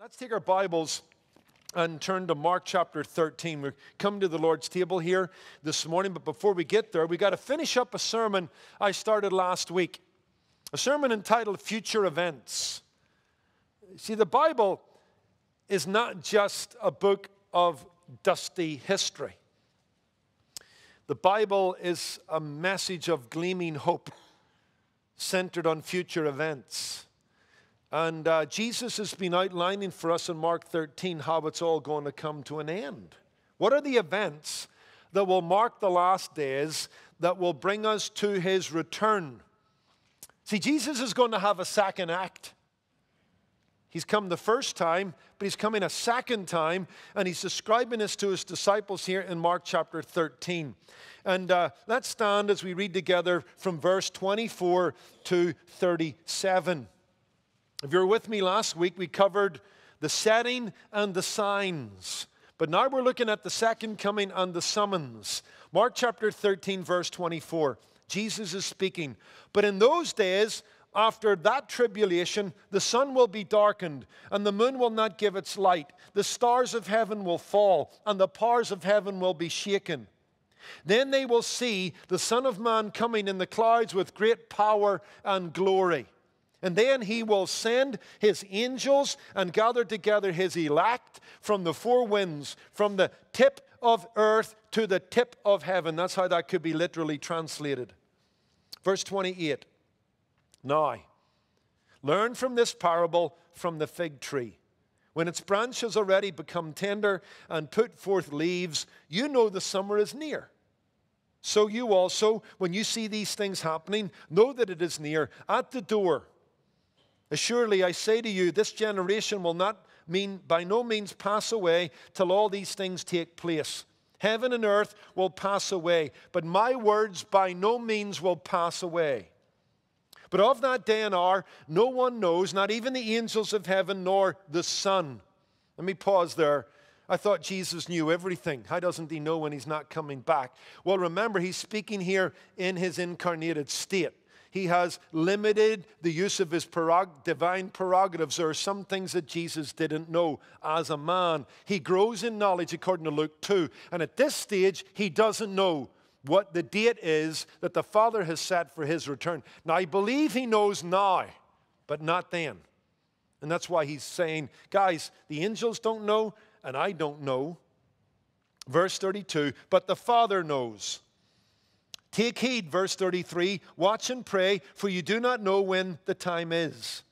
Let's take our Bibles and turn to Mark chapter 13. We're coming to the Lord's table here this morning, but before we get there, we got to finish up a sermon I started last week. A sermon entitled Future Events. See, the Bible is not just a book of dusty history. The Bible is a message of gleaming hope centered on future events. And uh, Jesus has been outlining for us in Mark 13 how it's all going to come to an end. What are the events that will mark the last days that will bring us to his return? See, Jesus is going to have a second act. He's come the first time, but he's coming a second time, and he's describing this to his disciples here in Mark chapter 13. And uh, let's stand as we read together from verse 24 to 37. If you were with me last week, we covered the setting and the signs. But now we're looking at the second coming and the summons. Mark chapter 13, verse 24. Jesus is speaking. But in those days, after that tribulation, the sun will be darkened, and the moon will not give its light. The stars of heaven will fall, and the powers of heaven will be shaken. Then they will see the Son of Man coming in the clouds with great power and glory. And then he will send his angels and gather together his elect from the four winds, from the tip of earth to the tip of heaven. That's how that could be literally translated. Verse 28. Now, learn from this parable from the fig tree. When its branch has already become tender and put forth leaves, you know the summer is near. So you also, when you see these things happening, know that it is near at the door. Assuredly, I say to you, this generation will not mean by no means pass away till all these things take place. Heaven and earth will pass away, but my words by no means will pass away. But of that day and hour, no one knows, not even the angels of heaven nor the Son. Let me pause there. I thought Jesus knew everything. How doesn't he know when he's not coming back? Well, remember, he's speaking here in his incarnated state he has limited the use of his prerog- divine prerogatives. There are some things that Jesus didn't know as a man. He grows in knowledge according to Luke 2. And at this stage, he doesn't know what the date is that the Father has set for his return. Now, I believe he knows now, but not then. And that's why he's saying, guys, the angels don't know, and I don't know. Verse 32 But the Father knows. Take heed, verse 33 watch and pray, for you do not know when the time is.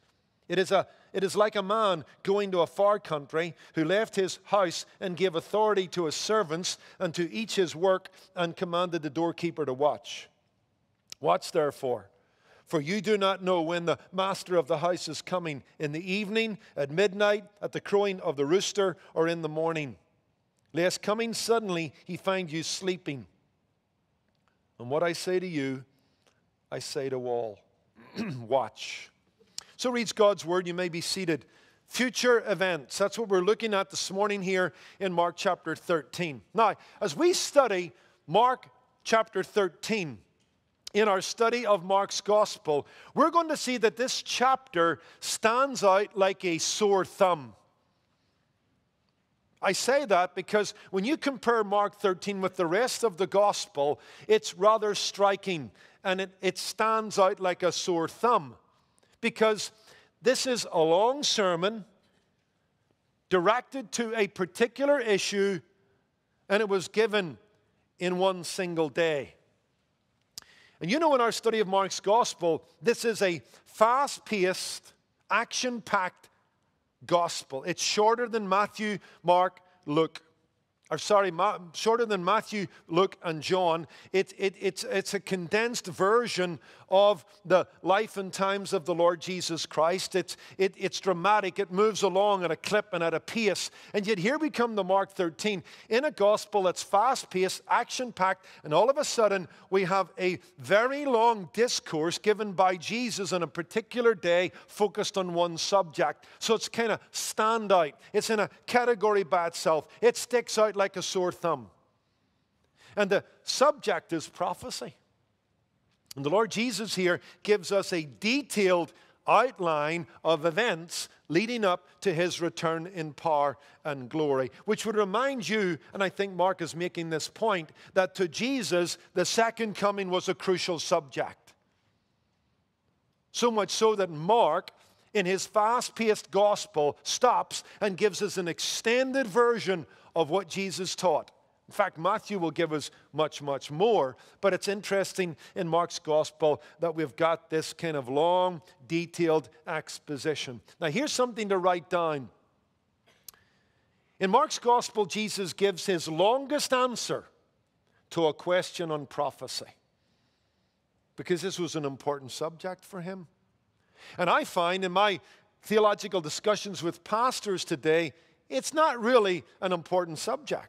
It is, a, it is like a man going to a far country who left his house and gave authority to his servants and to each his work and commanded the doorkeeper to watch. Watch therefore, for you do not know when the master of the house is coming in the evening, at midnight, at the crowing of the rooster, or in the morning, lest coming suddenly he find you sleeping. And what I say to you, I say to all watch. So reads God's word. You may be seated. Future events. That's what we're looking at this morning here in Mark chapter 13. Now, as we study Mark chapter 13, in our study of Mark's gospel, we're going to see that this chapter stands out like a sore thumb. I say that because when you compare Mark 13 with the rest of the gospel, it's rather striking and it, it stands out like a sore thumb because this is a long sermon directed to a particular issue and it was given in one single day. And you know, in our study of Mark's gospel, this is a fast paced, action packed gospel. It's shorter than Matthew, Mark, Luke or sorry, Ma- shorter than Matthew, Luke, and John. It, it, it's, it's a condensed version of the life and times of the Lord Jesus Christ. It's, it, it's dramatic, it moves along at a clip and at a pace. And yet, here we come to Mark 13 in a gospel that's fast paced, action packed, and all of a sudden, we have a very long discourse given by Jesus on a particular day focused on one subject. So it's kind of standout, it's in a category by itself, it sticks out like a sore thumb. And the subject is prophecy. And the Lord Jesus here gives us a detailed outline of events leading up to his return in power and glory. Which would remind you, and I think Mark is making this point, that to Jesus, the second coming was a crucial subject. So much so that Mark, in his fast paced gospel, stops and gives us an extended version of what Jesus taught. In fact, Matthew will give us much, much more. But it's interesting in Mark's gospel that we've got this kind of long, detailed exposition. Now, here's something to write down. In Mark's gospel, Jesus gives his longest answer to a question on prophecy because this was an important subject for him. And I find in my theological discussions with pastors today, it's not really an important subject.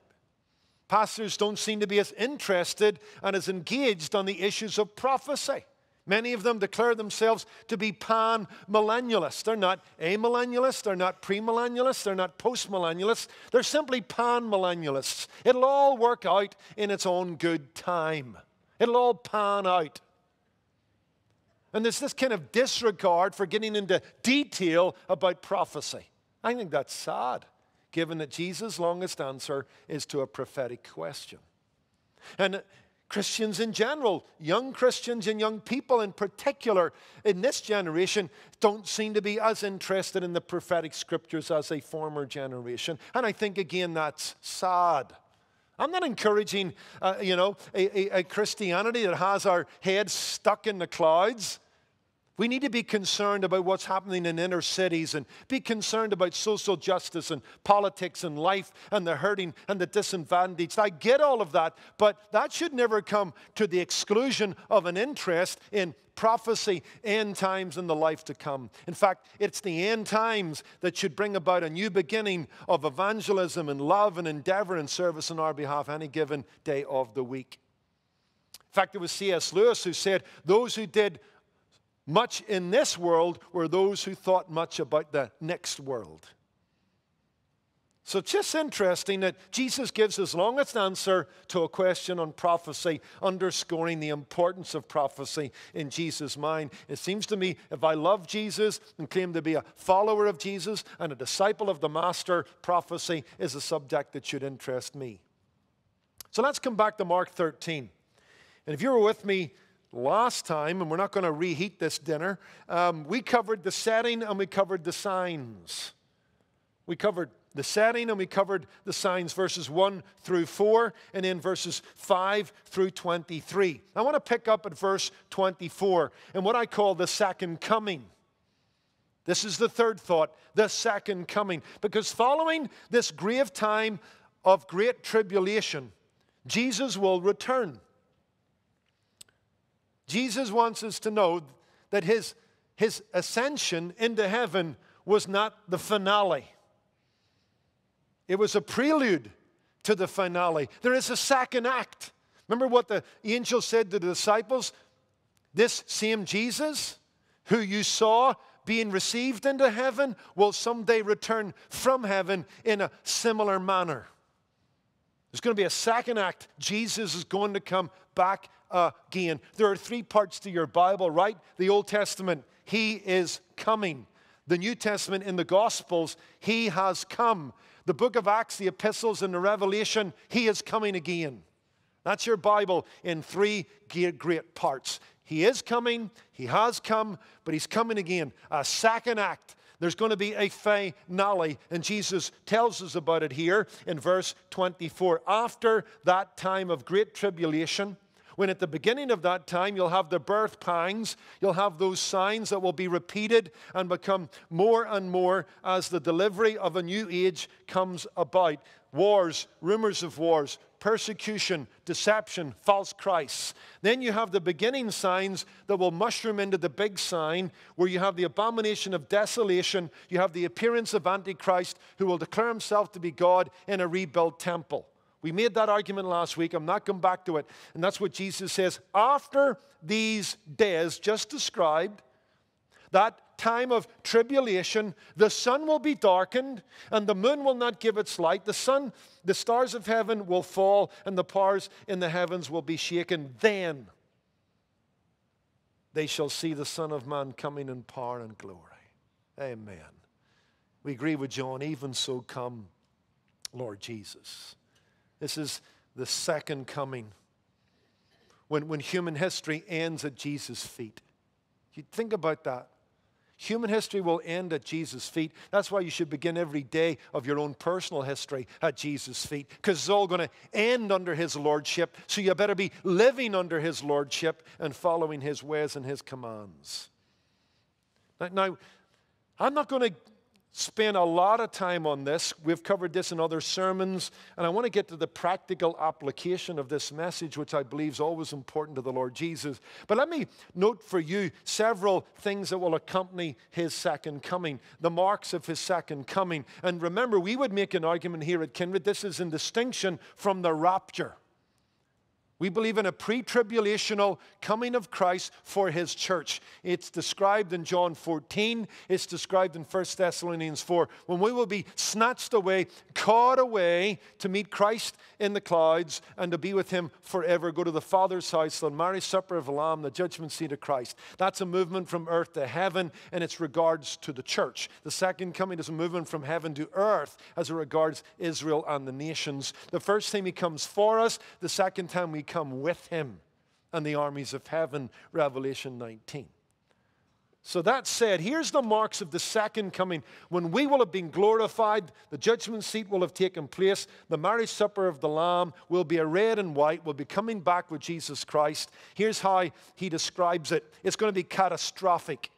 Pastors don't seem to be as interested and as engaged on the issues of prophecy. Many of them declare themselves to be pan millennialists. They're not amillennialists, they're not premillennialists, they're not postmillennialists. They're simply pan millennialists. It'll all work out in its own good time, it'll all pan out. And there's this kind of disregard for getting into detail about prophecy. I think that's sad given that Jesus' longest answer is to a prophetic question. And Christians in general, young Christians and young people in particular in this generation, don't seem to be as interested in the prophetic scriptures as a former generation. And I think, again, that's sad. I'm not encouraging, uh, you know, a, a, a Christianity that has our heads stuck in the clouds we need to be concerned about what's happening in inner cities and be concerned about social justice and politics and life and the hurting and the disadvantaged. I get all of that, but that should never come to the exclusion of an interest in prophecy, end times, and the life to come. In fact, it's the end times that should bring about a new beginning of evangelism and love and endeavor and service on our behalf any given day of the week. In fact, it was C.S. Lewis who said, Those who did much in this world were those who thought much about the next world. So it's just interesting that Jesus gives his longest answer to a question on prophecy, underscoring the importance of prophecy in Jesus' mind. It seems to me if I love Jesus and claim to be a follower of Jesus and a disciple of the Master, prophecy is a subject that should interest me. So let's come back to Mark 13. And if you were with me last time, and we're not going to reheat this dinner, um, we covered the setting and we covered the signs. We covered the setting and we covered the signs, verses 1 through 4, and then verses 5 through 23. I want to pick up at verse 24 and what I call the second coming. This is the third thought, the second coming. Because following this grave time of great tribulation, Jesus will return. Jesus wants us to know that his, his ascension into heaven was not the finale, it was a prelude to the finale. There is a second act. Remember what the angel said to the disciples? This same Jesus who you saw being received into heaven will someday return from heaven in a similar manner. There's going to be a second act. Jesus is going to come back uh, again. There are three parts to your Bible, right? The Old Testament, He is coming. The New Testament in the Gospels, He has come. The book of Acts, the epistles, and the Revelation, He is coming again. That's your Bible in three great parts. He is coming, He has come, but He's coming again. A second act. There's going to be a finale, and Jesus tells us about it here in verse 24. After that time of great tribulation, when at the beginning of that time you'll have the birth pangs, you'll have those signs that will be repeated and become more and more as the delivery of a new age comes about. Wars, rumors of wars, persecution, deception, false Christs. Then you have the beginning signs that will mushroom into the big sign, where you have the abomination of desolation, you have the appearance of Antichrist, who will declare himself to be God in a rebuilt temple. We made that argument last week. I'm not going back to it. And that's what Jesus says. After these days just described, that time of tribulation, the sun will be darkened and the moon will not give its light. The sun, the stars of heaven will fall and the powers in the heavens will be shaken. Then they shall see the Son of Man coming in power and glory. Amen. We agree with John, even so come, Lord Jesus. This is the second coming when, when human history ends at Jesus' feet. You think about that. Human history will end at Jesus' feet. That's why you should begin every day of your own personal history at Jesus' feet, because it's all going to end under His Lordship. So you better be living under His Lordship and following His ways and His commands. Now, I'm not going to spent a lot of time on this. We've covered this in other sermons, and I want to get to the practical application of this message, which I believe is always important to the Lord Jesus. But let me note for you several things that will accompany his second coming, the marks of his second coming. And remember, we would make an argument here at Kindred this is in distinction from the rapture. We believe in a pre tribulational coming of Christ for his church. It's described in John 14, it's described in 1 Thessalonians 4, when we will be snatched away, caught away to meet Christ in the clouds and to be with him forever. Go to the Father's house, the marriage supper of the Lamb, the judgment seat of Christ. That's a movement from earth to heaven in its regards to the church. The second coming is a movement from heaven to earth as it regards Israel and the nations. The first time he comes for us, the second time we come with him and the armies of heaven, Revelation 19. So that said, here's the marks of the second coming when we will have been glorified, the judgment seat will have taken place, the marriage supper of the Lamb will be a red and white, we'll be coming back with Jesus Christ. Here's how he describes it it's going to be catastrophic.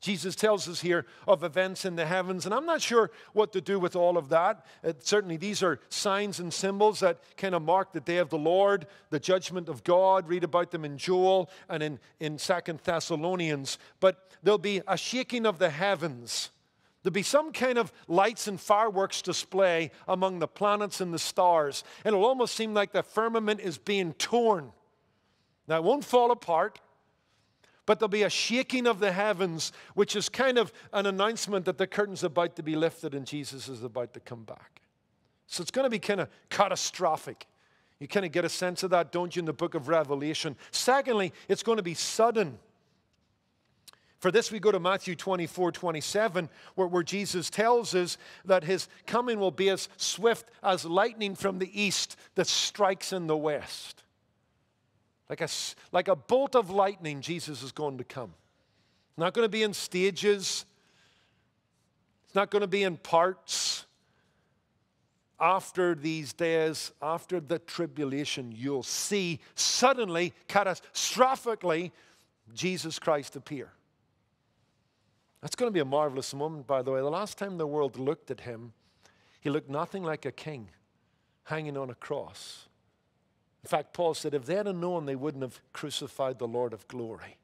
Jesus tells us here of events in the heavens, and I'm not sure what to do with all of that. Uh, certainly, these are signs and symbols that kind of mark the day of the Lord, the judgment of God. Read about them in Joel and in, in Second Thessalonians. But there'll be a shaking of the heavens. There'll be some kind of lights and fireworks display among the planets and the stars. And it'll almost seem like the firmament is being torn. Now, it won't fall apart but there'll be a shaking of the heavens, which is kind of an announcement that the curtain's about to be lifted and Jesus is about to come back. So it's going to be kind of catastrophic. You kind of get a sense of that, don't you, in the book of Revelation? Secondly, it's going to be sudden. For this, we go to Matthew 24, 27, where, where Jesus tells us that his coming will be as swift as lightning from the east that strikes in the west. Like a, like a bolt of lightning, Jesus is going to come. Not going to be in stages, it's not going to be in parts. After these days, after the tribulation, you'll see suddenly, catastrophically, Jesus Christ appear. That's going to be a marvelous moment, by the way. The last time the world looked at him, he looked nothing like a king hanging on a cross. In fact, Paul said if they had known, they wouldn't have crucified the Lord of glory.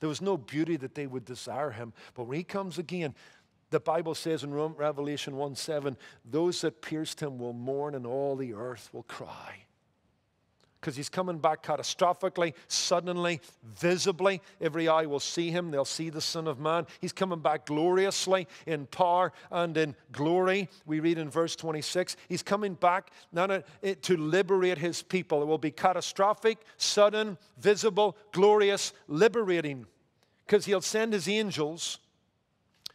There was no beauty that they would desire him. But when he comes again, the Bible says in Revelation 1 7, those that pierced him will mourn and all the earth will cry because he's coming back catastrophically, suddenly, visibly. Every eye will see him. They'll see the Son of Man. He's coming back gloriously in power and in glory. We read in verse 26. He's coming back not eh, to liberate his people. It will be catastrophic, sudden, visible, glorious, liberating because he'll send his angels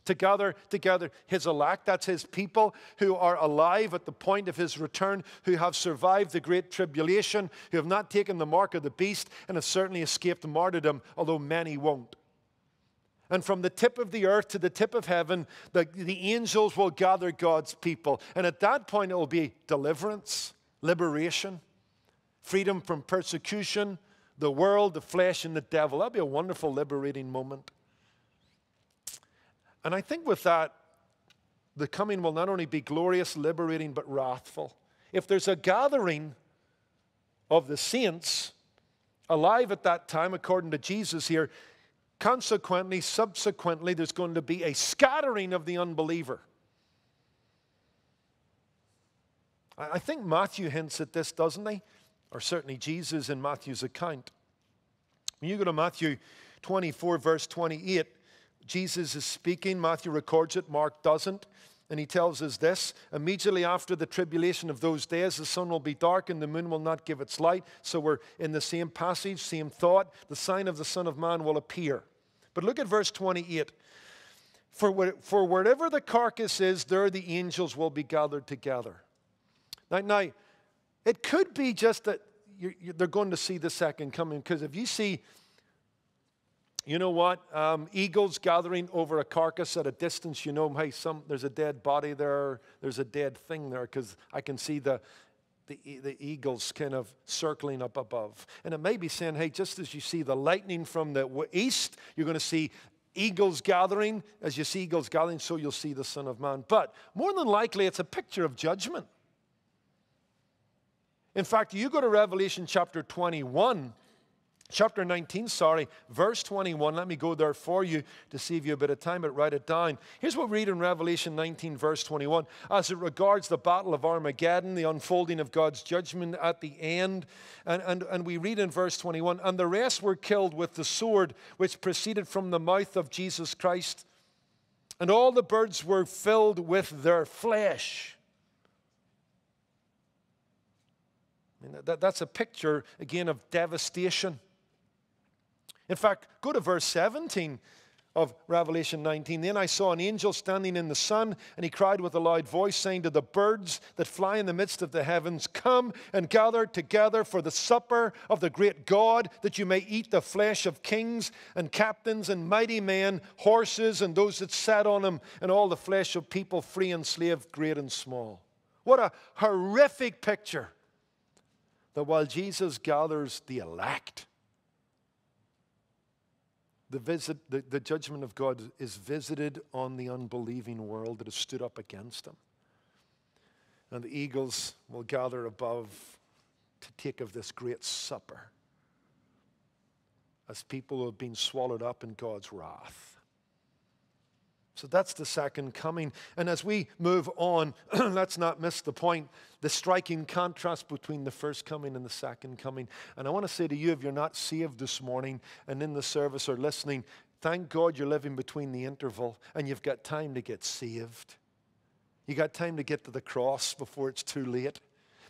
to gather together his elect. That's his people who are alive at the point of his return, who have survived the great tribulation, who have not taken the mark of the beast, and have certainly escaped martyrdom, although many won't. And from the tip of the earth to the tip of heaven, the, the angels will gather God's people. And at that point, it will be deliverance, liberation, freedom from persecution, the world, the flesh, and the devil. That'll be a wonderful, liberating moment. And I think with that, the coming will not only be glorious, liberating, but wrathful. If there's a gathering of the saints alive at that time, according to Jesus here, consequently, subsequently, there's going to be a scattering of the unbeliever. I think Matthew hints at this, doesn't he? Or certainly Jesus in Matthew's account. When you go to Matthew 24, verse 28, Jesus is speaking. Matthew records it, Mark doesn't. And he tells us this immediately after the tribulation of those days, the sun will be dark and the moon will not give its light. So we're in the same passage, same thought. The sign of the Son of Man will appear. But look at verse 28. For, for wherever the carcass is, there the angels will be gathered together. Now, now it could be just that you're, you're, they're going to see the second coming, because if you see, you know what, um, eagles gathering over a carcass at a distance, you know, hey, some, there's a dead body there, there's a dead thing there, because I can see the, the, the eagles kind of circling up above. And it may be saying, hey, just as you see the lightning from the east, you're going to see eagles gathering. As you see eagles gathering, so you'll see the Son of Man. But more than likely, it's a picture of judgment. In fact, you go to Revelation chapter 21, chapter 19, sorry, verse 21. Let me go there for you to save you a bit of time, but write it down. Here's what we read in Revelation 19, verse 21. As it regards the battle of Armageddon, the unfolding of God's judgment at the end, and, and, and we read in verse 21 And the rest were killed with the sword which proceeded from the mouth of Jesus Christ, and all the birds were filled with their flesh. I mean, that, that's a picture, again, of devastation. In fact, go to verse 17 of Revelation 19. Then I saw an angel standing in the sun, and he cried with a loud voice, saying to the birds that fly in the midst of the heavens, Come and gather together for the supper of the great God, that you may eat the flesh of kings and captains and mighty men, horses and those that sat on them, and all the flesh of people, free and slave, great and small. What a horrific picture that while Jesus gathers the elect, the, visit, the, the judgment of God is visited on the unbelieving world that has stood up against him. And the eagles will gather above to take of this great supper as people who have been swallowed up in God's wrath. So that's the second coming. And as we move on, let's not miss the point the striking contrast between the first coming and the second coming. And I want to say to you, if you're not saved this morning and in the service or listening, thank God you're living between the interval and you've got time to get saved. You got time to get to the cross before it's too late.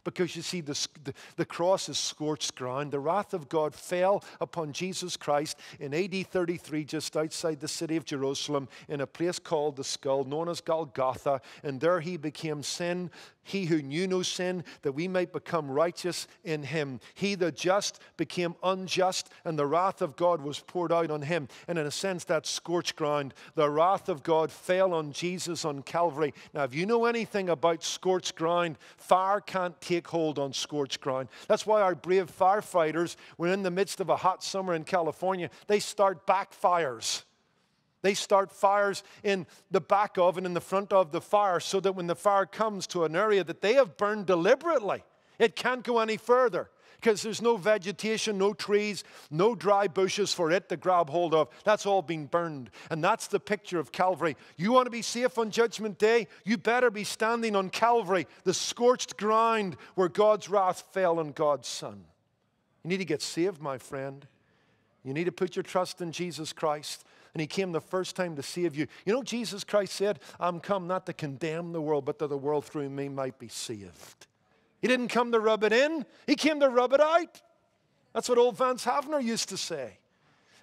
Because you see, the, the, cross is scorched ground. The wrath of God fell upon Jesus Christ in AD 33, just outside the city of Jerusalem, in a place called the skull, known as Golgotha. And there he became sin he who knew no sin, that we might become righteous in him. He, the just, became unjust, and the wrath of God was poured out on him. And in a sense, that scorched ground. The wrath of God fell on Jesus on Calvary. Now, if you know anything about scorched ground, fire can't take hold on scorched ground. That's why our brave firefighters, when in the midst of a hot summer in California, they start backfires. They start fires in the back of and in the front of the fire so that when the fire comes to an area that they have burned deliberately, it can't go any further because there's no vegetation, no trees, no dry bushes for it to grab hold of. That's all been burned. And that's the picture of Calvary. You want to be safe on Judgment Day? You better be standing on Calvary, the scorched ground where God's wrath fell on God's Son. You need to get saved, my friend. You need to put your trust in Jesus Christ and he came the first time to save you. You know, Jesus Christ said, I'm come not to condemn the world, but that the world through me might be saved. He didn't come to rub it in, he came to rub it out. That's what old Vance Havner used to say.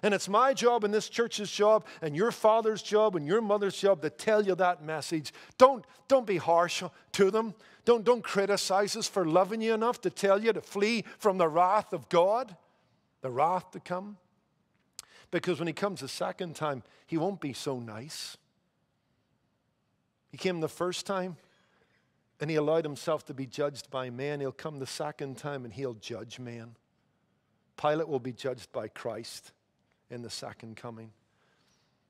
And it's my job and this church's job and your father's job and your mother's job to tell you that message. Don't, don't be harsh to them. Don't, don't criticize us for loving you enough to tell you to flee from the wrath of God, the wrath to come. Because when he comes the second time, he won't be so nice. He came the first time and he allowed himself to be judged by man. He'll come the second time and he'll judge man. Pilate will be judged by Christ in the second coming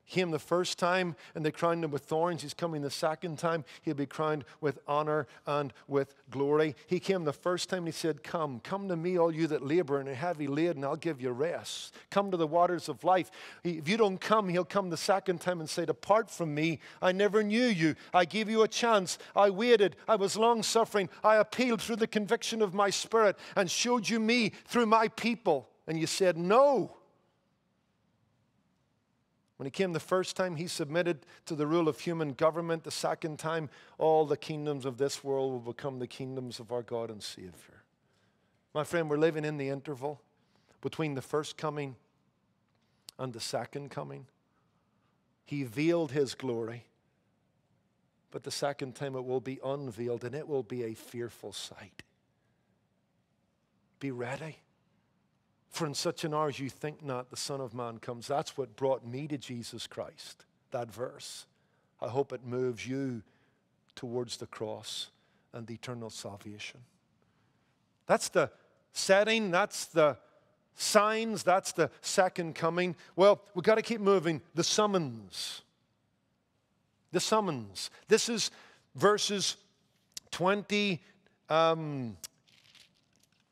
came the first time and they crowned him with thorns. He's coming the second time. He'll be crowned with honor and with glory. He came the first time and he said, Come, come to me, all you that labor and are heavy laden, I'll give you rest. Come to the waters of life. If you don't come, he'll come the second time and say, Depart from me. I never knew you. I gave you a chance. I waited. I was long suffering. I appealed through the conviction of my spirit and showed you me through my people. And you said, No. When he came the first time, he submitted to the rule of human government. The second time, all the kingdoms of this world will become the kingdoms of our God and Savior. My friend, we're living in the interval between the first coming and the second coming. he veiled his glory. But the second time it will be unveiled and it will be a fearful sight. Be ready. For in such an hour as you think not, the Son of Man comes. That's what brought me to Jesus Christ, that verse. I hope it moves you towards the cross and eternal salvation. That's the setting, that's the signs, that's the second coming. Well, we've got to keep moving. The summons. The summons. This is verses 20, um,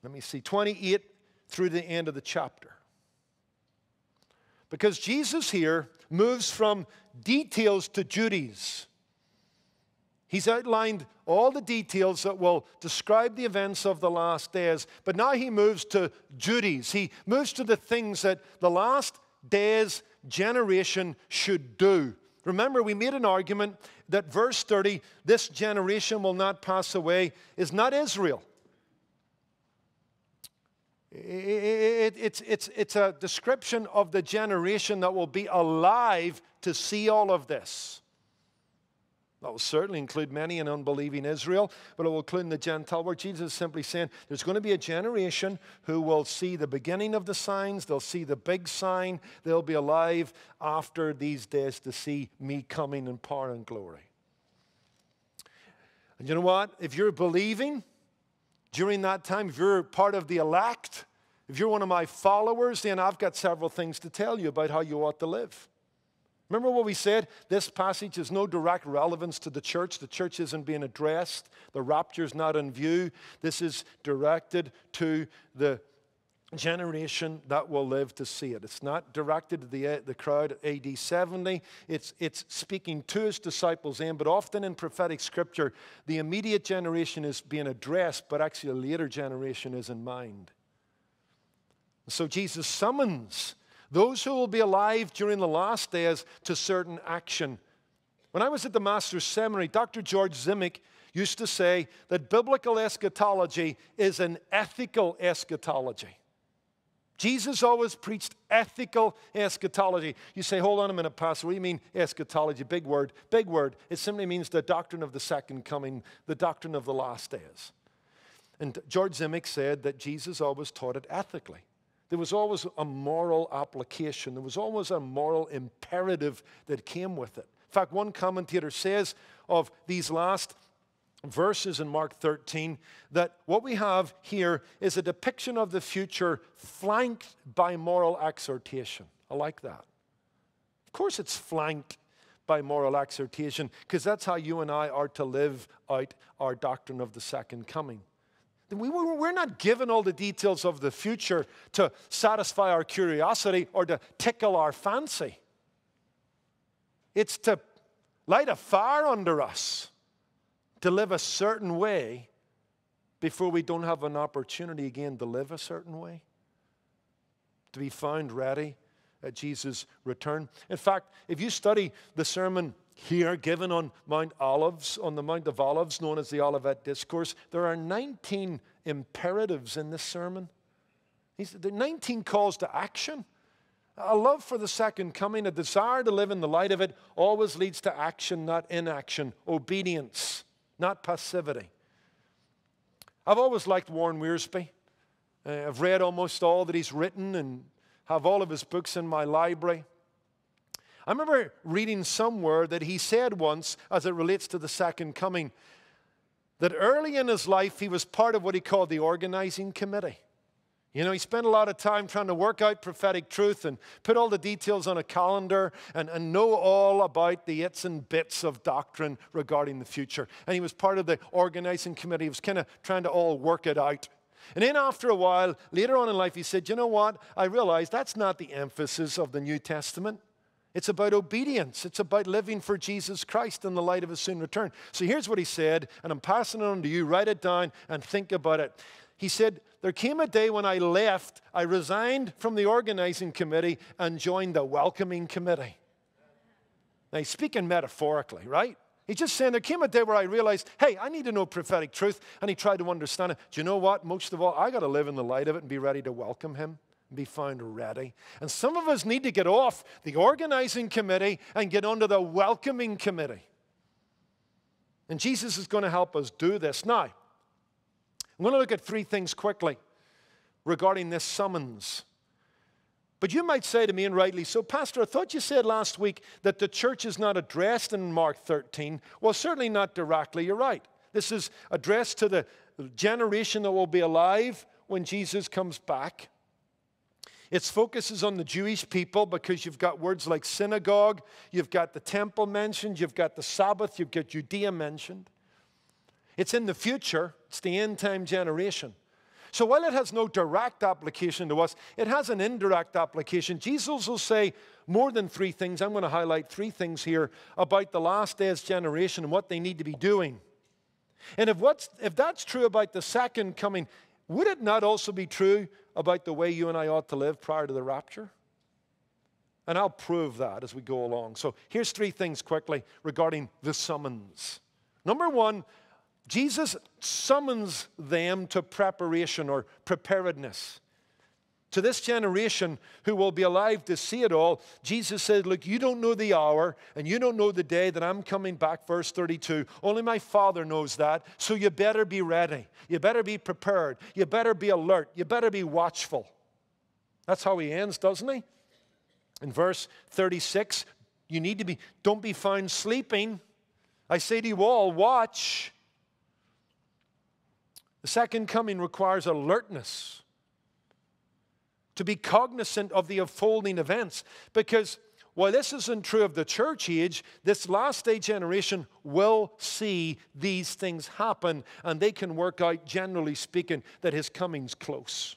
let me see, 28 through the end of the chapter. Because Jesus here moves from details to duties. He's outlined all the details that will describe the events of the last days, but now he moves to duties. He moves to the things that the last days generation should do. Remember, we made an argument that verse 30, this generation will not pass away, is not Israel. It, it, it's, it's, it's a description of the generation that will be alive to see all of this. That will certainly include many in unbelieving Israel, but it will include the Gentile where Jesus is simply saying there's going to be a generation who will see the beginning of the signs, they'll see the big sign, they'll be alive after these days to see me coming in power and glory. And you know what? If you're believing, during that time, if you're part of the elect, if you're one of my followers, then I've got several things to tell you about how you ought to live. Remember what we said? This passage has no direct relevance to the church. The church isn't being addressed. The rapture is not in view. This is directed to the generation that will live to see it. It's not directed to the, uh, the crowd at AD 70. It's, it's speaking to his disciples then, but often in prophetic scripture, the immediate generation is being addressed, but actually a later generation is in mind. So Jesus summons those who will be alive during the last days to certain action. When I was at the Master's Seminary, Dr. George Zemek used to say that biblical eschatology is an ethical eschatology. Jesus always preached ethical eschatology. You say, hold on a minute, Pastor, what do you mean eschatology? Big word. Big word. It simply means the doctrine of the second coming, the doctrine of the last days. And George Zemek said that Jesus always taught it ethically. There was always a moral application, there was always a moral imperative that came with it. In fact, one commentator says of these last verses in Mark 13 that what we have here is a depiction of the future flanked by moral exhortation. I like that. Of course, it's flanked by moral exhortation because that's how you and I are to live out our doctrine of the second coming. We, we're not given all the details of the future to satisfy our curiosity or to tickle our fancy. It's to light a fire under us to live a certain way before we don't have an opportunity again to live a certain way, to be found ready at Jesus' return. In fact, if you study the sermon here given on Mount Olives, on the Mount of Olives, known as the Olivet Discourse, there are 19 imperatives in this sermon. There are 19 calls to action. A love for the second coming, a desire to live in the light of it, always leads to action, not inaction, obedience not passivity. I've always liked Warren Wiersbe. Uh, I've read almost all that he's written and have all of his books in my library. I remember reading somewhere that he said once, as it relates to the second coming, that early in his life he was part of what he called the organizing committee. You know, he spent a lot of time trying to work out prophetic truth and put all the details on a calendar and, and know all about the its and bits of doctrine regarding the future. And he was part of the organizing committee. He was kind of trying to all work it out. And then after a while, later on in life, he said, You know what? I realized that's not the emphasis of the New Testament. It's about obedience. It's about living for Jesus Christ in the light of his soon return. So here's what he said, and I'm passing it on to you. Write it down and think about it. He said, There came a day when I left, I resigned from the organizing committee and joined the welcoming committee. Now, he's speaking metaphorically, right? He's just saying there came a day where I realized, hey, I need to know prophetic truth. And he tried to understand it. Do you know what? Most of all, I got to live in the light of it and be ready to welcome him be found ready. And some of us need to get off the organizing committee and get onto the welcoming committee. And Jesus is going to help us do this. Now, I'm going to look at three things quickly regarding this summons. But you might say to me, and rightly so, Pastor, I thought you said last week that the church is not addressed in Mark 13. Well, certainly not directly. You're right. This is addressed to the generation that will be alive when Jesus comes back. Its focus is on the Jewish people because you've got words like synagogue, you've got the temple mentioned, you've got the Sabbath, you've got Judea mentioned. It's in the future, it's the end time generation. So while it has no direct application to us, it has an indirect application. Jesus will say more than three things. I'm going to highlight three things here about the last days generation and what they need to be doing. And if, what's, if that's true about the second coming, would it not also be true about the way you and I ought to live prior to the rapture? And I'll prove that as we go along. So here's three things quickly regarding the summons. Number one, Jesus summons them to preparation or preparedness. To this generation who will be alive to see it all, Jesus said, Look, you don't know the hour and you don't know the day that I'm coming back, verse 32. Only my Father knows that. So you better be ready. You better be prepared. You better be alert. You better be watchful. That's how he ends, doesn't he? In verse 36, you need to be, don't be found sleeping. I say to you all, watch. The second coming requires alertness to be cognizant of the unfolding events. Because while this isn't true of the church age, this last day generation will see these things happen and they can work out, generally speaking, that his coming's close.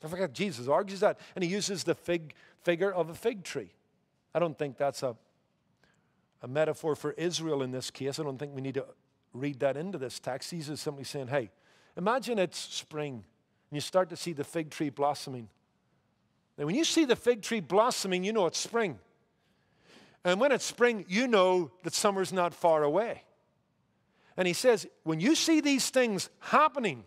Don't forget, Jesus argues that and he uses the fig figure of a fig tree. I don't think that's a, a metaphor for Israel in this case. I don't think we need to read that into this text. He's just simply saying, hey, imagine it's spring and you start to see the fig tree blossoming. Now, when you see the fig tree blossoming, you know it's spring. And when it's spring, you know that summer's not far away. And he says, when you see these things happening,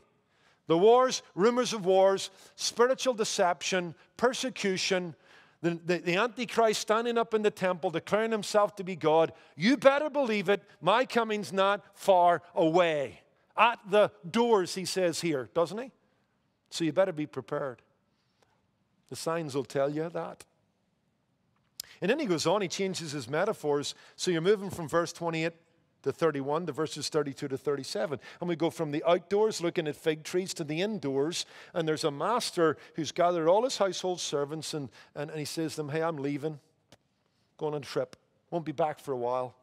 the wars, rumors of wars, spiritual deception, persecution, the, the, the, Antichrist standing up in the temple declaring himself to be God, you better believe it, my coming's not far away. At the doors, he says here, doesn't he? So you better be prepared. The signs will tell you that. And then he goes on, he changes his metaphors. So you're moving from verse 28 to 31 the verses 32 to 37. And we go from the outdoors looking at fig trees to the indoors. And there's a master who's gathered all his household servants and, and, and he says to them, Hey, I'm leaving, going on a trip. Won't be back for a while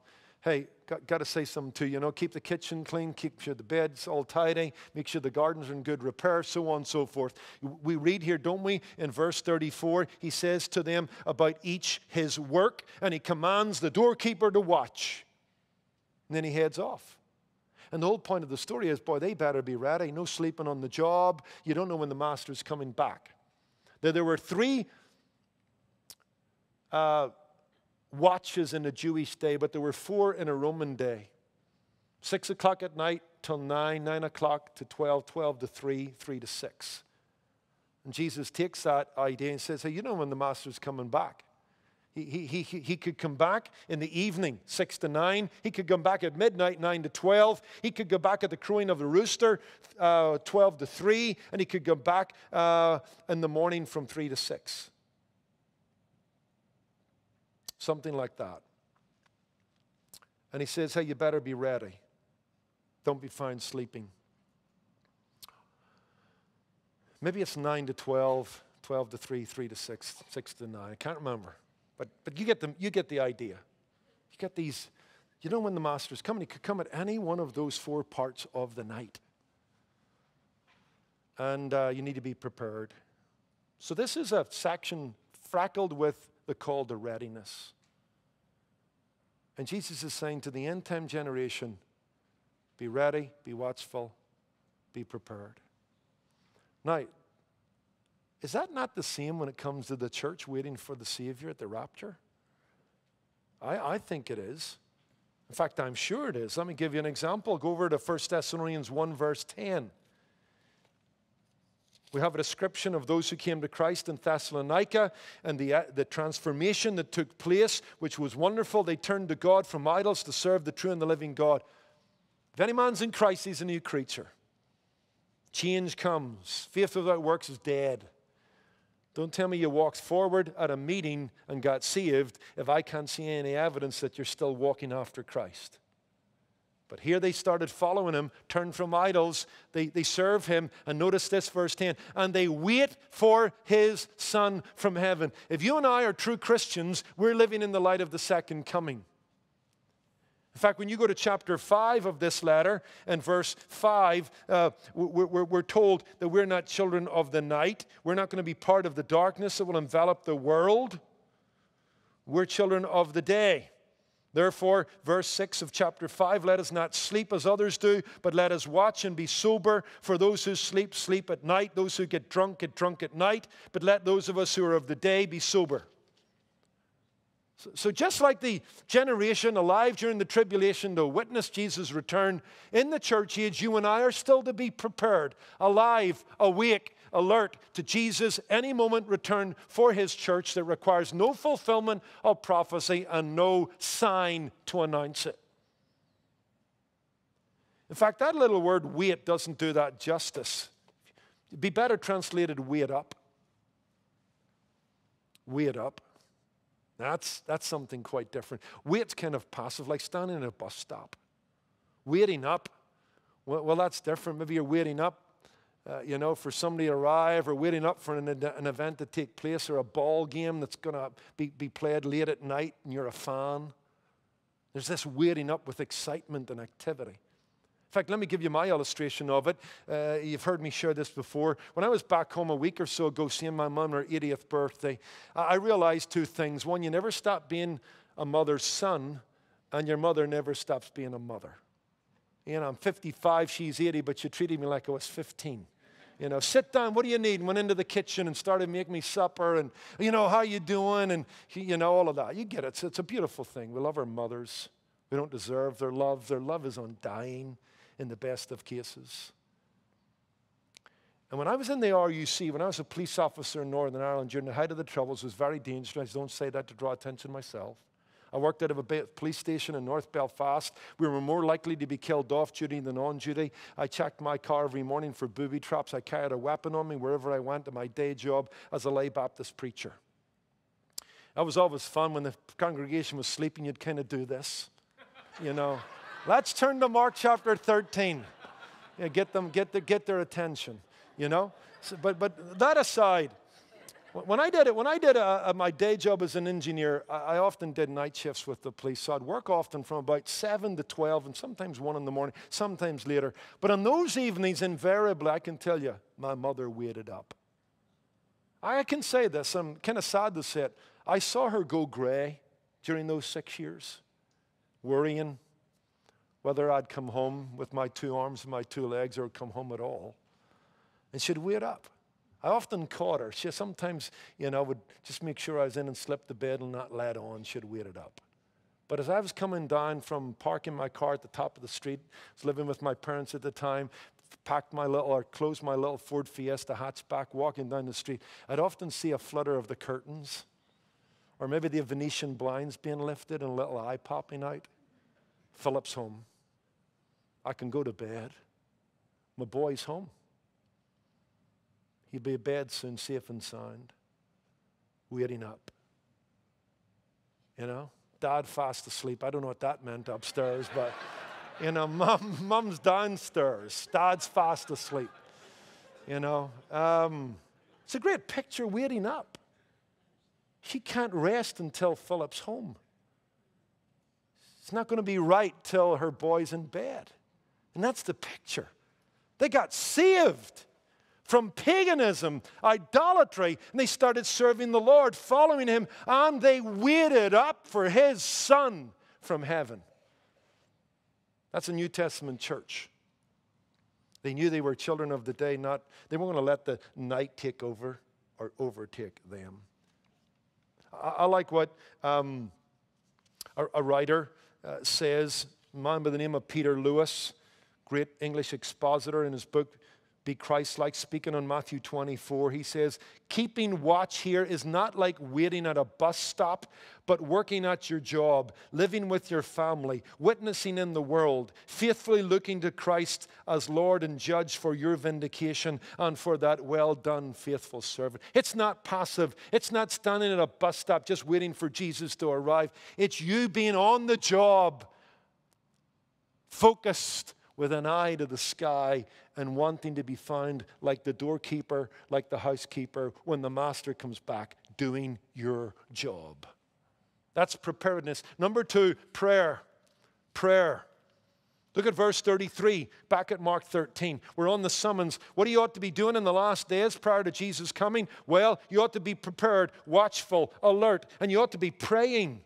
hey, got, got to say something to you. You know, keep the kitchen clean, keep sure the bed's all tidy, make sure the gardens are in good repair, so on and so forth. We read here, don't we, in verse 34, he says to them about each his work, and he commands the doorkeeper to watch. And then he heads off. And the whole point of the story is, boy, they better be ready. No sleeping on the job. You don't know when the master's coming back. There were three uh, watches in a Jewish day, but there were four in a Roman day. Six o'clock at night till nine, nine o'clock to 12, 12 to three, three to six. And Jesus takes that idea and says, Hey, you know when the master's coming back. He, he, he, could come back in the evening, 6 to 9. He could come back at midnight, 9 to 12. He could go back at the crowing of the rooster, uh, 12 to 3. And he could go back uh, in the morning from 3 to 6. Something like that. And he says, Hey, you better be ready. Don't be found sleeping. Maybe it's 9 to 12, 12 to 3, 3 to 6, 6 to 9. I can't remember. But, but you, get the, you get the idea. You get these, you know, when the master's coming, he could come at any one of those four parts of the night. And uh, you need to be prepared. So, this is a section frackled with the call to readiness. And Jesus is saying to the end time generation be ready, be watchful, be prepared. Now, is that not the same when it comes to the church waiting for the Savior at the rapture? I, I think it is. In fact, I'm sure it is. Let me give you an example. Go over to 1 Thessalonians 1, verse 10. We have a description of those who came to Christ in Thessalonica and the, uh, the transformation that took place, which was wonderful. They turned to God from idols to serve the true and the living God. If any man's in Christ, he's a new creature. Change comes. Faith without works is dead. Don't tell me you walked forward at a meeting and got saved if I can't see any evidence that you're still walking after Christ. But here they started following him, turned from idols, they, they serve him, and notice this, verse 10 and they wait for his son from heaven. If you and I are true Christians, we're living in the light of the second coming. In fact, when you go to chapter 5 of this letter and verse 5, uh, we're, we're, told that we're not children of the night. We're not going to be part of the darkness that will envelop the world. We're children of the day. Therefore, verse 6 of chapter 5 let us not sleep as others do, but let us watch and be sober. For those who sleep, sleep at night. Those who get drunk, get drunk at night. But let those of us who are of the day be sober. So, so just like the generation alive during the tribulation to witness Jesus' return, in the church age, you and I are still to be prepared, alive, awake, alert to Jesus' any moment return for his church that requires no fulfillment of prophecy and no sign to announce it. In fact, that little word wait doesn't do that justice. It'd be better translated wait up. Wait up. That's, that's something quite different. Wait's kind of passive, like standing at a bus stop. Waiting up, well, well that's different. Maybe you're waiting up uh, you know, for somebody to arrive or waiting up for an, an event to take place or a ball game that's going to be, be played late at night and you're a fan. There's this waiting up with excitement and activity. In fact, let me give you my illustration of it. Uh, you've heard me share this before. When I was back home a week or so ago seeing my mum on her 80th birthday, I realized two things. One, you never stop being a mother's son, and your mother never stops being a mother. You know, I'm 55, she's 80, but she treated me like I was 15. You know, sit down. What do you need? And went into the kitchen and started making me supper. And you know, how are you doing? And you know, all of that. You get it. It's, it's a beautiful thing. We love our mothers. We don't deserve their love. Their love is undying in the best of cases. And when I was in the RUC, when I was a police officer in Northern Ireland during the height of the Troubles, it was very dangerous. I don't say that to draw attention myself. I worked out of a police station in North Belfast. We were more likely to be killed off duty than on duty. I checked my car every morning for booby traps. I carried a weapon on me wherever I went to my day job as a lay Baptist preacher. That was always fun when the congregation was sleeping, you'd kind of do this, you know. Let's turn to Mark chapter 13. Yeah, get them, get, the, get their attention, you know. So, but, but that aside, when I did it, when I did a, uh, a, my day job as an engineer, I, I, often did night shifts with the police. So I'd work often from about 7 to 12 and sometimes 1 in the morning, sometimes later. But on those evenings, invariably, I can tell you, my mother waited up. I can say this, I'm kind of sad to say it. I saw her go gray during those six years, worrying whether I'd come home with my two arms and my two legs or come home at all. And she'd wait up. I often caught her. She sometimes, you know, would just make sure I was in and slept the bed and not let on. She'd wait it up. But as I was coming down from parking my car at the top of the street, I was living with my parents at the time, packed my little, or closed my little Ford Fiesta hatchback, walking down the street, I'd often see a flutter of the curtains, or maybe the Venetian blinds being lifted and a little eye popping out. Philip's home. I can go to bed. My boy's home. He'll be in bed soon, safe and sound, waiting up. You know, dad fast asleep. I don't know what that meant upstairs, but you know, mom, mom's downstairs, dad's fast asleep. You know, um, it's a great picture waiting up. She can't rest until Philip's home. It's not going to be right till her boy's in bed. And that's the picture. They got saved from paganism, idolatry, and they started serving the Lord, following Him, and they waited up for His Son from heaven. That's a New Testament church. They knew they were children of the day, not, they weren't going to let the night take over or overtake them. I, I like what um, a, a, writer uh, says, a man by the name of Peter Lewis, great English expositor in his book, be Christ like. Speaking on Matthew 24, he says, Keeping watch here is not like waiting at a bus stop, but working at your job, living with your family, witnessing in the world, faithfully looking to Christ as Lord and Judge for your vindication and for that well done, faithful servant. It's not passive, it's not standing at a bus stop just waiting for Jesus to arrive. It's you being on the job, focused with an eye to the sky and wanting to be found like the doorkeeper, like the housekeeper, when the master comes back, doing your job. That's preparedness. Number two, prayer. Prayer. Look at verse 33, back at Mark 13. We're on the summons. What do you ought to be doing in the last days prior to Jesus coming? Well, you ought to be prepared, watchful, alert, and you ought to be praying.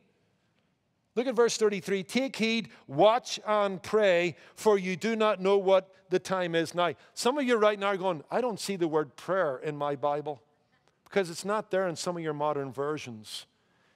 Look at verse 33. Take heed, watch and pray, for you do not know what the time is now. Some of you right now are going, I don't see the word prayer in my Bible because it's not there in some of your modern versions.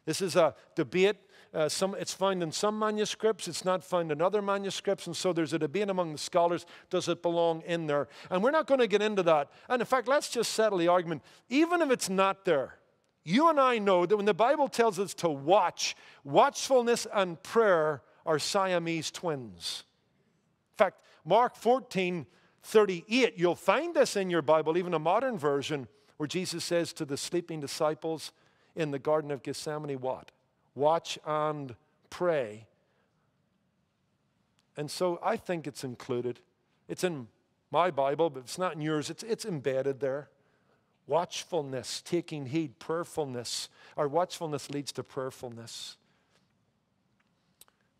This is a debate. Uh, some, it's found in some manuscripts, it's not found in other manuscripts, and so there's a debate among the scholars does it belong in there? And we're not going to get into that. And in fact, let's just settle the argument. Even if it's not there, you and I know that when the Bible tells us to watch, watchfulness and prayer are Siamese twins. In fact, Mark 14, 38, you'll find this in your Bible, even a modern version, where Jesus says to the sleeping disciples in the Garden of Gethsemane, What? Watch and pray. And so I think it's included. It's in my Bible, but it's not in yours. It's, it's embedded there watchfulness, taking heed, prayerfulness. Our watchfulness leads to prayerfulness.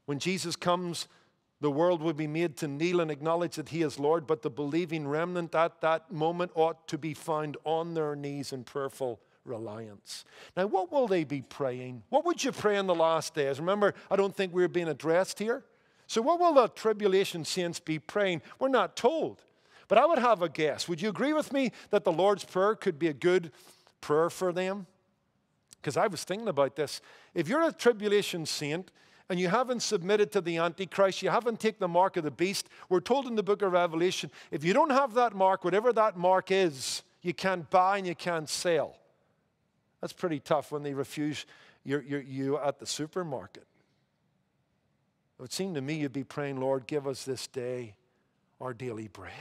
When Jesus comes, the world will be made to kneel and acknowledge that He is Lord, but the believing remnant at that moment ought to be found on their knees in prayerful reliance. Now, what will they be praying? What would you pray in the last days? Remember, I don't think we're being addressed here. So, what will the tribulation saints be praying? We're not told. But I would have a guess. Would you agree with me that the Lord's Prayer could be a good prayer for them? Because I was thinking about this. If you're a tribulation saint, and you haven't submitted to the Antichrist, you haven't taken the mark of the beast. We're told in the book of Revelation if you don't have that mark, whatever that mark is, you can't buy and you can't sell. That's pretty tough when they refuse your, your, you at the supermarket. It would seem to me you'd be praying, Lord, give us this day our daily bread.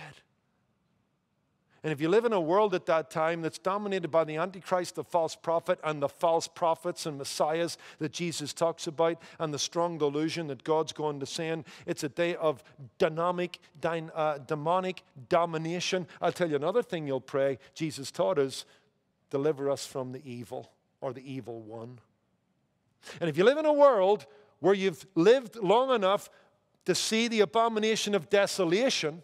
And if you live in a world at that time that's dominated by the Antichrist, the false prophet, and the false prophets and messiahs that Jesus talks about, and the strong delusion that God's going to send, it's a day of dynamic, dy- uh, demonic domination. I'll tell you another thing you'll pray. Jesus taught us deliver us from the evil or the evil one. And if you live in a world where you've lived long enough to see the abomination of desolation,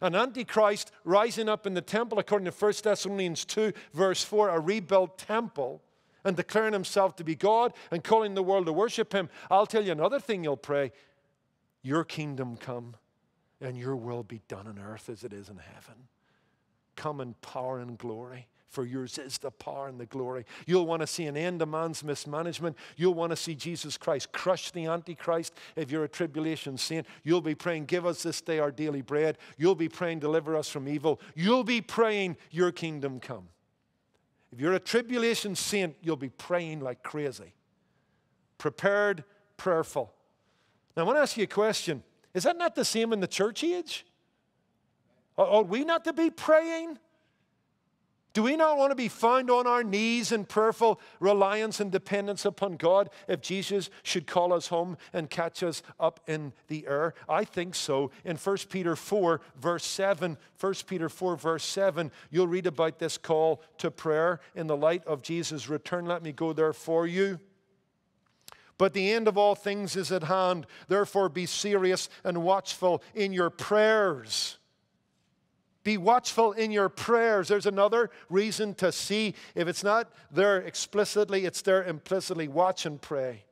an antichrist rising up in the temple, according to 1 Thessalonians 2, verse 4, a rebuilt temple, and declaring himself to be God and calling the world to worship him. I'll tell you another thing you'll pray Your kingdom come, and your will be done on earth as it is in heaven. Come in power and glory for yours is the power and the glory. You'll want to see an end to man's mismanagement. You'll want to see Jesus Christ crush the Antichrist. If you're a tribulation saint, you'll be praying, Give us this day our daily bread. You'll be praying, Deliver us from evil. You'll be praying, Your kingdom come. If you're a tribulation saint, you'll be praying like crazy. Prepared, prayerful. Now, I want to ask you a question Is that not the same in the church age? Ought we not to be praying? Do we not want to be found on our knees in prayerful reliance and dependence upon God if Jesus should call us home and catch us up in the air? I think so. In 1 Peter 4, verse 7, 1 Peter 4, verse 7, you'll read about this call to prayer in the light of Jesus' return. Let me go there for you. But the end of all things is at hand. Therefore, be serious and watchful in your prayers be watchful in your prayers. There's another reason to see. If it's not there explicitly, it's there implicitly. Watch and pray.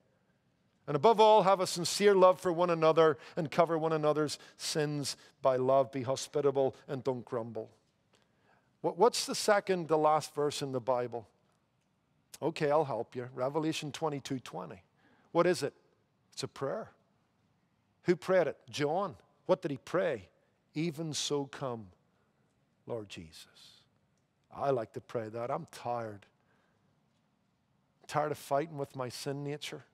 And above all, have a sincere love for one another and cover one another's sins by love. Be hospitable and don't grumble. What's the second, the last verse in the Bible? Okay, I'll help you. Revelation 22 20. What is it? It's a prayer. Who prayed it? John. What did he pray? Even so come Lord Jesus. I like to pray that. I'm tired. I'm tired of fighting with my sin nature.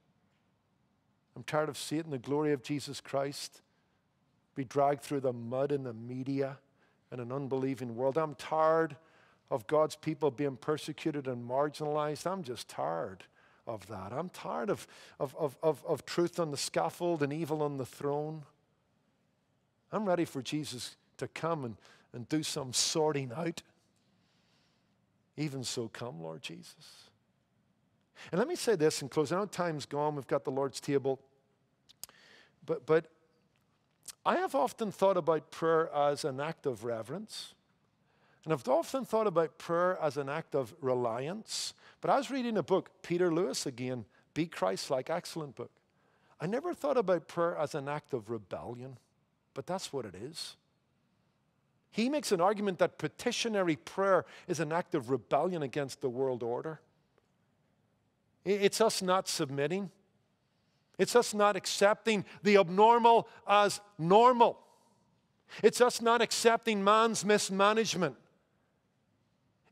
I'm tired of seeing the glory of Jesus Christ be dragged through the mud in the media in an unbelieving world. I'm tired of God's people being persecuted and marginalized. I'm just tired of that. I'm tired of, of, of, of, of truth on the scaffold and evil on the throne. I'm ready for Jesus to come and, and do some sorting out. Even so, come, Lord Jesus. And let me say this in closing. Know time's gone. We've got the Lord's table. But, but I have often thought about prayer as an act of reverence. And I've often thought about prayer as an act of reliance. But I was reading a book, Peter Lewis again, Be Christ Like, excellent book. I never thought about prayer as an act of rebellion, but that's what it is. He makes an argument that petitionary prayer is an act of rebellion against the world order. It's us not submitting. It's us not accepting the abnormal as normal. It's us not accepting man's mismanagement.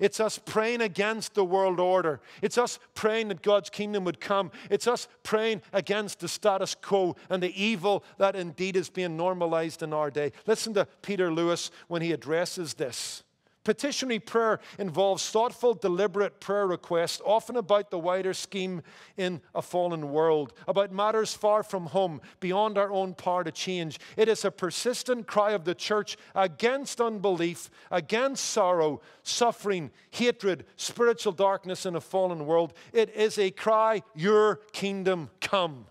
It's us praying against the world order. It's us praying that God's kingdom would come. It's us praying against the status quo and the evil that indeed is being normalized in our day. Listen to Peter Lewis when he addresses this. Petitionary prayer involves thoughtful, deliberate prayer requests, often about the wider scheme in a fallen world, about matters far from home, beyond our own power to change. It is a persistent cry of the church against unbelief, against sorrow, suffering, hatred, spiritual darkness in a fallen world. It is a cry, Your kingdom come.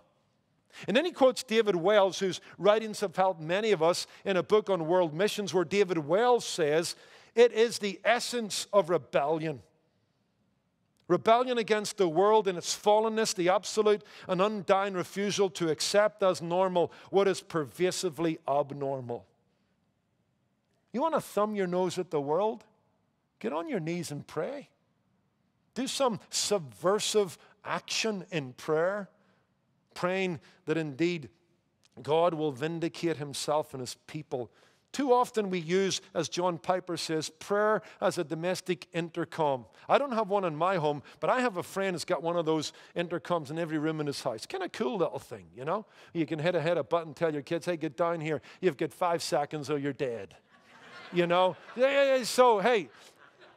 And then he quotes David Wells, whose writings have helped many of us in a book on world missions, where David Wells says, it is the essence of rebellion. Rebellion against the world in its fallenness, the absolute and undying refusal to accept as normal what is pervasively abnormal. You want to thumb your nose at the world? Get on your knees and pray. Do some subversive action in prayer, praying that indeed God will vindicate himself and his people too often we use, as John Piper says, prayer as a domestic intercom. I don't have one in my home, but I have a friend who's got one of those intercoms in every room in his house. Kind of cool little thing, you know? You can hit a hit a button, tell your kids, hey, get down here. You've got five seconds or you're dead. you know? So, hey,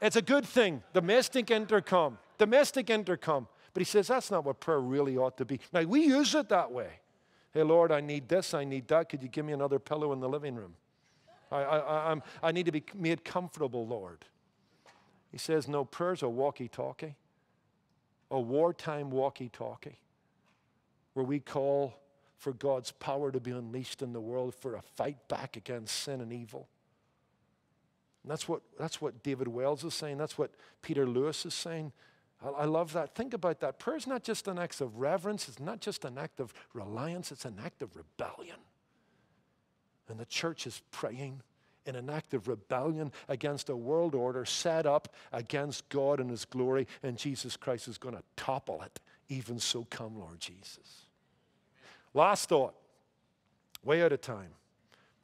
it's a good thing. Domestic intercom. Domestic intercom. But he says that's not what prayer really ought to be. Now, we use it that way. Hey, Lord, I need this, I need that. Could you give me another pillow in the living room? I, I, I'm, I need to be made comfortable, Lord. He says, No, prayer's a walkie talkie, a wartime walkie talkie, where we call for God's power to be unleashed in the world for a fight back against sin and evil. And that's what, that's what David Wells is saying. That's what Peter Lewis is saying. I, I love that. Think about that. Prayer is not just an act of reverence, it's not just an act of reliance, it's an act of rebellion. And the church is praying in an act of rebellion against a world order set up against God and His glory, and Jesus Christ is going to topple it. Even so, come, Lord Jesus. Last thought, way out of time.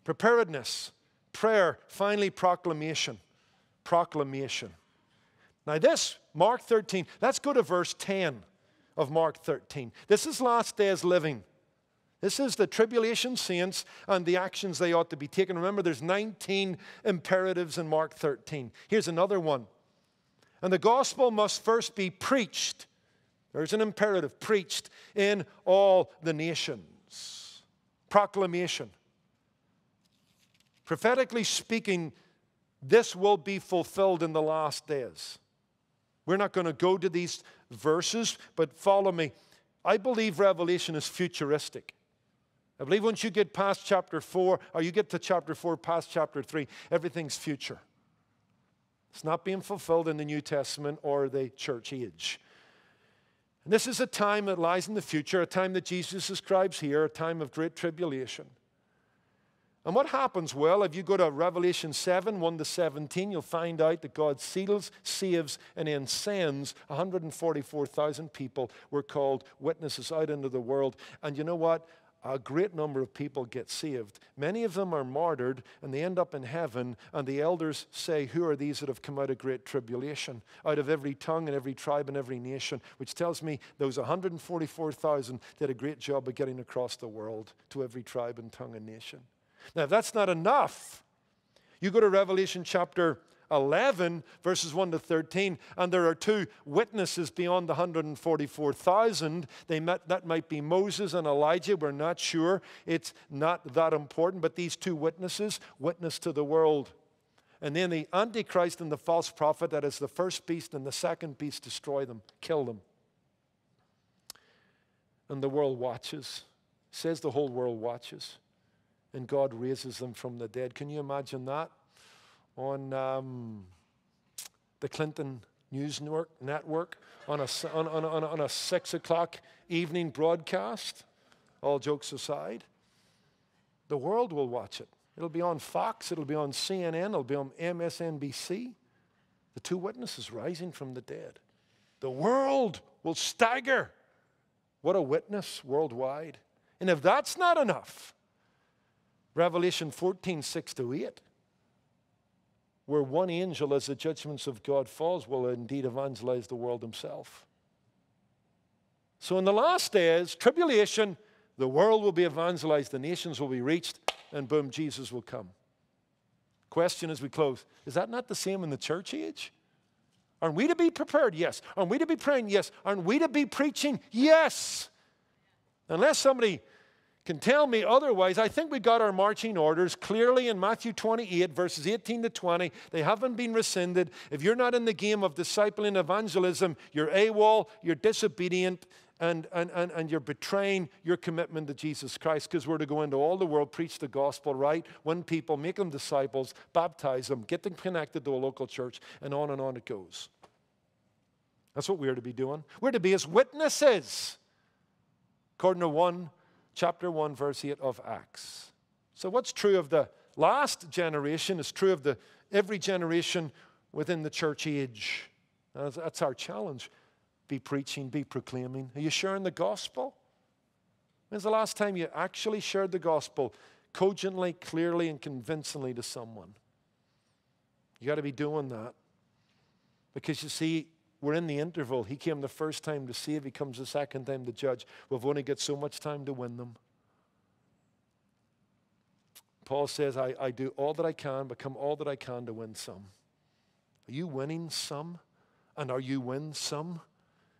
Preparedness, prayer, finally, proclamation. Proclamation. Now, this, Mark 13, let's go to verse 10 of Mark 13. This is last days living. This is the tribulation saints and the actions they ought to be taken. Remember, there's 19 imperatives in Mark 13. Here's another one. And the gospel must first be preached. There's an imperative preached in all the nations. Proclamation. Prophetically speaking, this will be fulfilled in the last days. We're not going to go to these verses, but follow me. I believe Revelation is futuristic. I believe once you get past chapter 4, or you get to chapter 4, past chapter 3, everything's future. It's not being fulfilled in the New Testament or the church age. And this is a time that lies in the future, a time that Jesus describes here, a time of great tribulation. And what happens? Well, if you go to Revelation 7 1 to 17, you'll find out that God seals, saves, and then sends 144,000 people were called witnesses out into the world. And you know what? A great number of people get saved. Many of them are martyred and they end up in heaven. And the elders say, Who are these that have come out of great tribulation? Out of every tongue and every tribe and every nation, which tells me those 144,000 did a great job of getting across the world to every tribe and tongue and nation. Now, if that's not enough, you go to Revelation chapter 11, verses 1 to 13, and there are two witnesses beyond the 144,000. They met, that might be Moses and Elijah. We're not sure. It's not that important, but these two witnesses witness to the world. And then the Antichrist and the false prophet, that is the first beast and the second beast, destroy them, kill them. And the world watches. Says the whole world watches. And God raises them from the dead. Can you imagine that? On um, the Clinton News Network, network on, a, on, on, on, on a six o'clock evening broadcast. All jokes aside, the world will watch it. It'll be on Fox, it'll be on CNN, it'll be on MSNBC. The two witnesses rising from the dead. The world will stagger. What a witness worldwide. And if that's not enough, Revelation 14, 6 to 8 where one angel, as the judgments of God falls, will indeed evangelize the world himself. So in the last days, tribulation, the world will be evangelized, the nations will be reached, and boom, Jesus will come. Question as we close Is that not the same in the church age? Aren't we to be prepared? Yes. Aren't we to be praying? Yes. Aren't we to be preaching? Yes. Unless somebody can tell me otherwise. I think we got our marching orders clearly in Matthew 28, verses 18 to 20. They haven't been rescinded. If you're not in the game of discipling evangelism, you're AWOL, you're disobedient, and, and, and, and you're betraying your commitment to Jesus Christ because we're to go into all the world, preach the gospel, right? Win people, make them disciples, baptize them, get them connected to a local church, and on and on it goes. That's what we're to be doing. We're to be as witnesses. According to 1 chapter 1, verse 8 of Acts. So, what's true of the last generation is true of the, every generation within the church age. That's, our challenge. Be preaching, be proclaiming. Are you sharing the gospel? When's the last time you actually shared the gospel cogently, clearly, and convincingly to someone? You got to be doing that. Because you see, we're in the interval. He came the first time to save, he comes the second time to judge. We've only got so much time to win them. Paul says, I, I do all that I can, become all that I can to win some. Are you winning some? And are you win some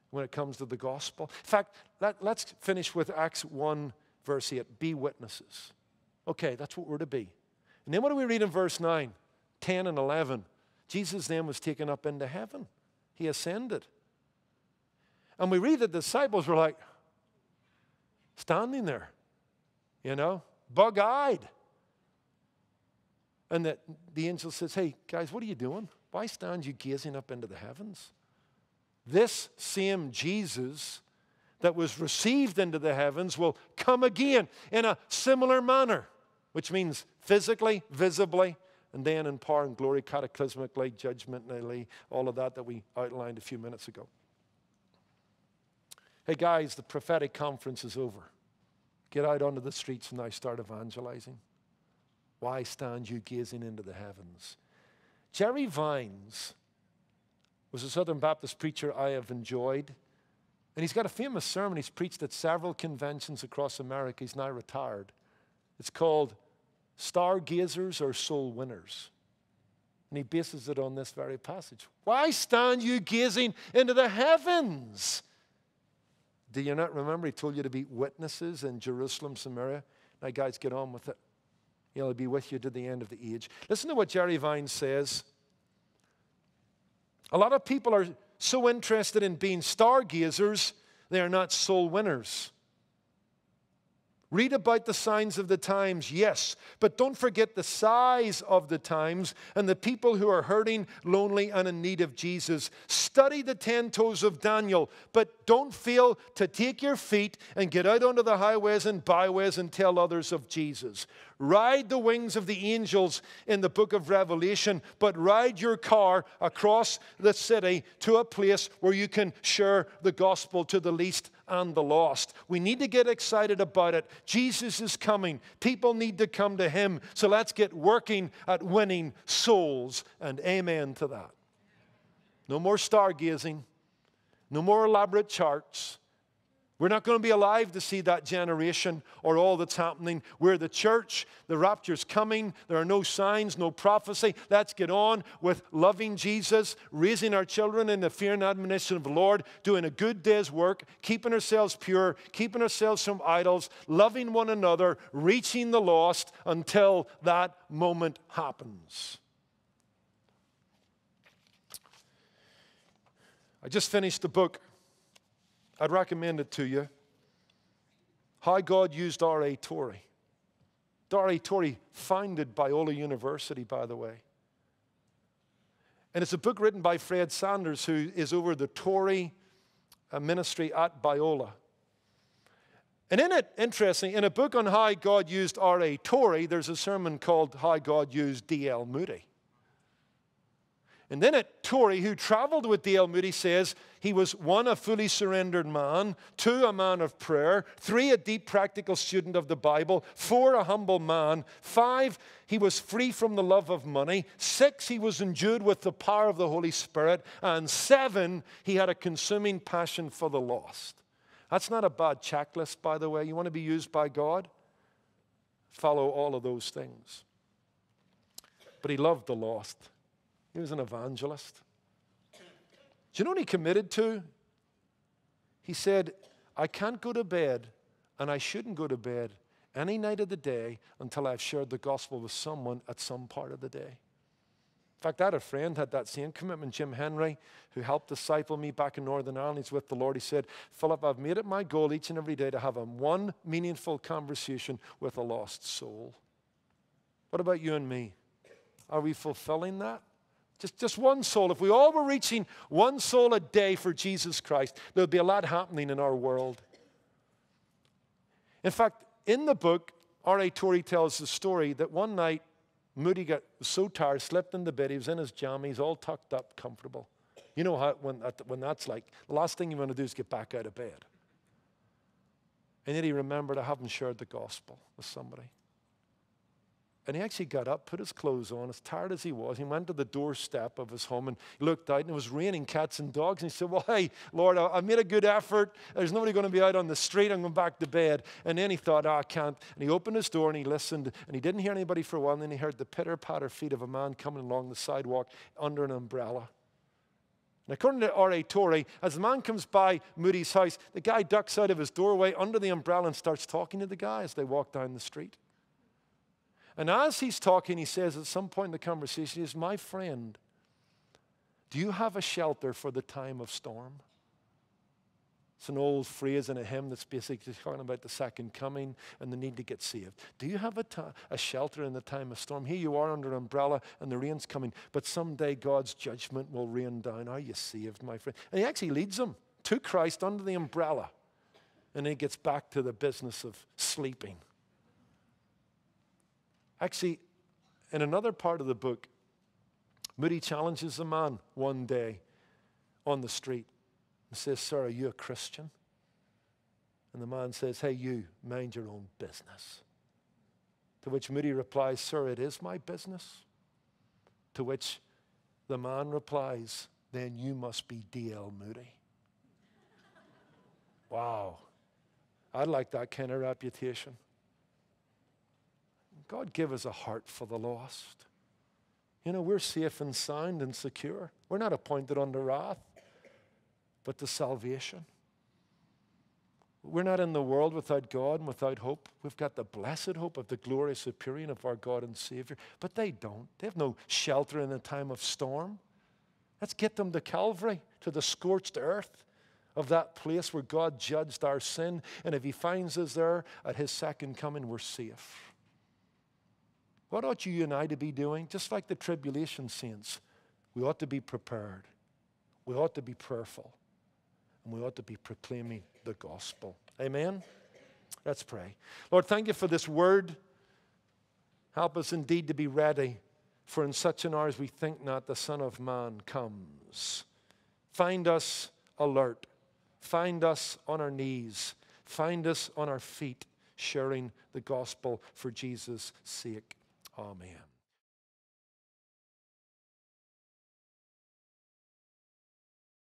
when it comes to the gospel? In fact, let, let's finish with Acts 1, verse 8. Be witnesses. Okay, that's what we're to be. And then what do we read in verse 9, 10, and 11? Jesus' name was taken up into heaven. He ascended. And we read that the disciples were like standing there, you know, bug eyed. And that the angel says, Hey, guys, what are you doing? Why stand you gazing up into the heavens? This same Jesus that was received into the heavens will come again in a similar manner, which means physically, visibly, and then in power and glory, cataclysmically, judgmentally, all of that that we outlined a few minutes ago. Hey guys, the prophetic conference is over. Get out onto the streets and now start evangelizing. Why stand you gazing into the heavens? Jerry Vines was a Southern Baptist preacher I have enjoyed. And he's got a famous sermon he's preached at several conventions across America. He's now retired. It's called stargazers are soul winners. And he bases it on this very passage. Why stand you gazing into the heavens? Do you not remember he told you to be witnesses in Jerusalem, Samaria? Now, guys, get on with it. He'll be with you to the end of the age. Listen to what Jerry Vine says. A lot of people are so interested in being stargazers, they are not soul winners. Read about the signs of the times, yes, but don't forget the sighs of the times and the people who are hurting, lonely, and in need of Jesus. Study the ten toes of Daniel, but don't fail to take your feet and get out onto the highways and byways and tell others of Jesus. Ride the wings of the angels in the book of Revelation, but ride your car across the city to a place where you can share the gospel to the least and the lost. We need to get excited about it. Jesus is coming. People need to come to him. So let's get working at winning souls. And amen to that. No more stargazing, no more elaborate charts. We're not going to be alive to see that generation or all that's happening. We're the church. The rapture's coming. There are no signs, no prophecy. Let's get on with loving Jesus, raising our children in the fear and admonition of the Lord, doing a good day's work, keeping ourselves pure, keeping ourselves from idols, loving one another, reaching the lost until that moment happens. I just finished the book I'd recommend it to you. How God used R.A. Torrey. R.A. Torrey, founded Biola University, by the way. And it's a book written by Fred Sanders, who is over the Torrey uh, ministry at Biola. And in it, interesting, in a book on how God used R.A. Torrey, there's a sermon called How God Used D.L. Moody. And then at Torrey, who traveled with D.L. Moody, says he was one, a fully surrendered man, two, a man of prayer, three, a deep practical student of the Bible, four, a humble man, five, he was free from the love of money, six, he was endued with the power of the Holy Spirit, and seven, he had a consuming passion for the lost. That's not a bad checklist, by the way. You want to be used by God? Follow all of those things. But he loved the lost. He was an evangelist. Do you know what he committed to? He said, I can't go to bed and I shouldn't go to bed any night of the day until I've shared the gospel with someone at some part of the day. In fact, I had a friend had that same commitment, Jim Henry, who helped disciple me back in Northern Ireland. He's with the Lord. He said, Philip, I've made it my goal each and every day to have a one meaningful conversation with a lost soul. What about you and me? Are we fulfilling that? Just, just one soul. If we all were reaching one soul a day for Jesus Christ, there would be a lot happening in our world. In fact, in the book, R.A. Torrey tells the story that one night Moody got so tired, slept in the bed. He was in his jammies, all tucked up, comfortable. You know how, when, when that's like, the last thing you want to do is get back out of bed. And then he remembered, I haven't shared the gospel with somebody. And he actually got up, put his clothes on, as tired as he was. He went to the doorstep of his home and looked out, and it was raining cats and dogs. And he said, Well, hey, Lord, I, made a good effort. There's nobody going to be out on the street. I'm going back to bed. And then he thought, Oh, I can't. And he opened his door and he listened, and he didn't hear anybody for a while. And then he heard the pitter patter feet of a man coming along the sidewalk under an umbrella. And according to R.A. Torrey, as the man comes by Moody's house, the guy ducks out of his doorway under the umbrella and starts talking to the guy as they walk down the street. And as he's talking, he says at some point in the conversation, he says, My friend, do you have a shelter for the time of storm? It's an old phrase in a hymn that's basically talking about the second coming and the need to get saved. Do you have a, a shelter in the time of storm? Here you are under an umbrella and the rain's coming, but someday God's judgment will rain down. Are you saved, my friend? And he actually leads them to Christ under the umbrella. And he gets back to the business of sleeping. Actually, in another part of the book, Moody challenges a man one day on the street and says, Sir, are you a Christian? And the man says, Hey, you, mind your own business. To which Moody replies, Sir, it is my business. To which the man replies, Then you must be D.L. Moody. wow. I'd like that kind of reputation. God give us a heart for the lost. You know, we're safe and sound and secure. We're not appointed unto wrath, but to salvation. We're not in the world without God and without hope. We've got the blessed hope of the glorious appearing of our God and Savior. But they don't. They have no shelter in a time of storm. Let's get them to Calvary, to the scorched earth of that place where God judged our sin. And if He finds us there at His second coming, we're safe. What ought you and I to be doing? Just like the tribulation saints, we ought to be prepared. We ought to be prayerful. And we ought to be proclaiming the gospel. Amen? Let's pray. Lord, thank you for this word. Help us indeed to be ready, for in such an hour as we think not, the Son of Man comes. Find us alert, find us on our knees, find us on our feet, sharing the gospel for Jesus' sake. Oh, Amen.